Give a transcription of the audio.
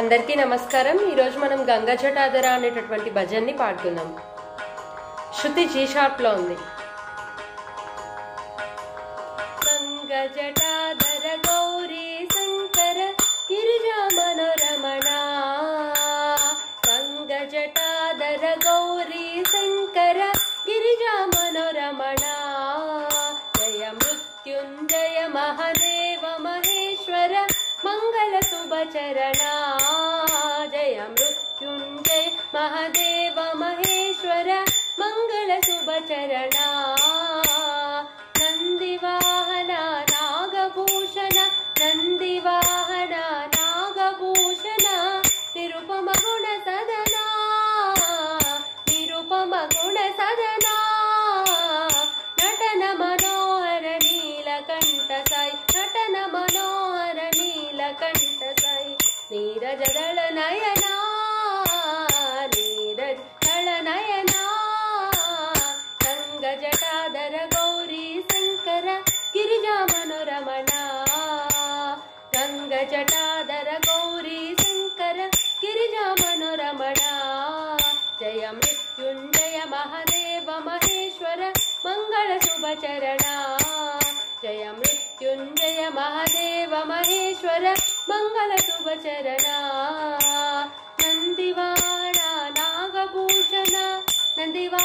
అందరికీ నమస్కారం. ఈరోజు మనం గంగ జటాధర అనేటటువంటి భజన్ని పాడుతున్నాం శృతి జీ షార్ప్లో ఉంది. గంగ జటాధర గౌరీ శంకర గిరిజా మనోరమణ. గంగ జటాధర मङ्गलशुभचरणा जय मृत्युञ्जय महादेव महेश्वर मङ्गलशुभचरणा नीरज नीरजनयना नीरज दलनयना गङ्गजटादर गौरी शङ्कर गिरिजा गिरिजमनोरमणा गङ्गजटादर गौरी शङ्कर गिरिजा गिरिजमनोरमणा जय मृत्युञ्जय महदेव महेश्वर मङ्गलसुभचरणा మంగళ శుభచరణ నందివాణ నాగభూషణ నందివా